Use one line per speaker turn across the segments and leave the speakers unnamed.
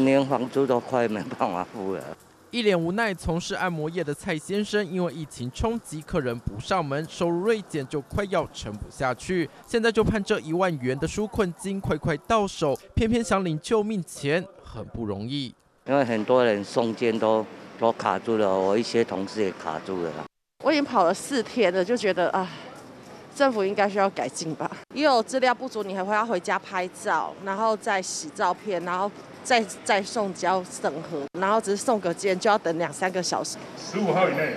连房租都快没办法付了。
一脸无奈，从事按摩业的蔡先生，因为疫情冲击，客人不上门，收入锐减，就快要撑不下去。现在就盼这一万元的纾困金快快到手，偏偏想领救命钱很不容易。
因为很多人送件都都卡住了，我一些同事也卡住了。
我已经跑了四天了，就觉得啊，政府应该需要改进吧。因为我资料不足，你还会要回家拍照，然后再洗照片，然后。再再送交审核，然后只是送个件就要等两三个小时。
十五号以内，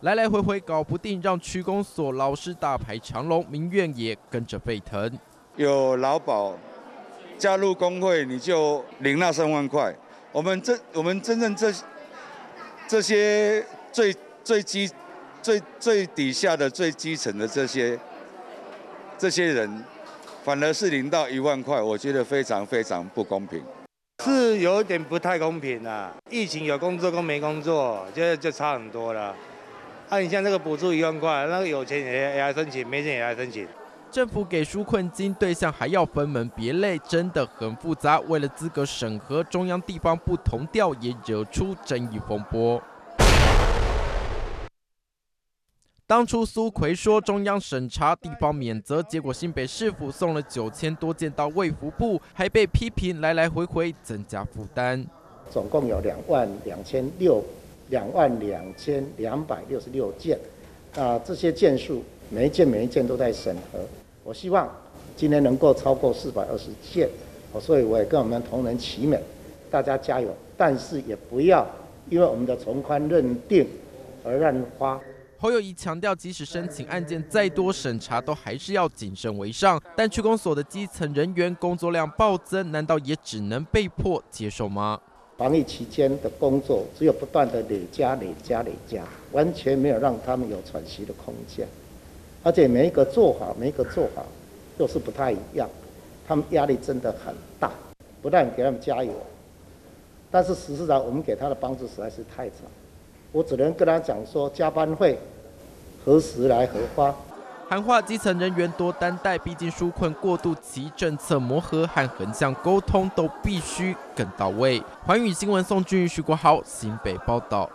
来来回回搞不定，让区公所老师大排长龙，民怨也跟着沸腾。
有劳保加入工会，你就领那三万块。我们真我们真正这这些最最基最最底下的最基层的这些这些人。反而是领到一万块，我觉得非常非常不公平，
是有点不太公平啊。疫情有工作跟没工作，就就差很多了。啊，你像这个补助一万块，那个有钱也也来申请，没钱也来申请。
政府给纾困金对象还要分门别类，真的很复杂。为了资格审核，中央地方不同调，也惹出争议风波。当初苏奎说中央审查，地方免责，结果新北市府送了九千多件到卫福部，还被批评来来回回增加负担。
总共有两万两千六两万两千两百六十六件，啊，这些件数每一件每一件都在审核。我希望今天能够超过四百二十件，所以我也跟我们同仁齐美，大家加油。但是也不要因为我们的从宽认定而乱花。
侯友谊强调，即使申请案件再多，审查都还是要谨慎为上。但区公所的基层人员工作量暴增，难道也只能被迫接受吗？
防疫期间的工作只有不断的累加、累加、累加，完全没有让他们有喘息的空间。而且每一个做法、每一个做法又是不太一样，他们压力真的很大。不但给他们加油，但是事实上我们给他的帮助实在是太少。我只能跟他讲说，加班费何时来何发？
喊话基层人员多担待，毕竟纾困过渡及政策磨合和横向沟通都必须更到位。环宇新闻送俊、徐国豪新北报道。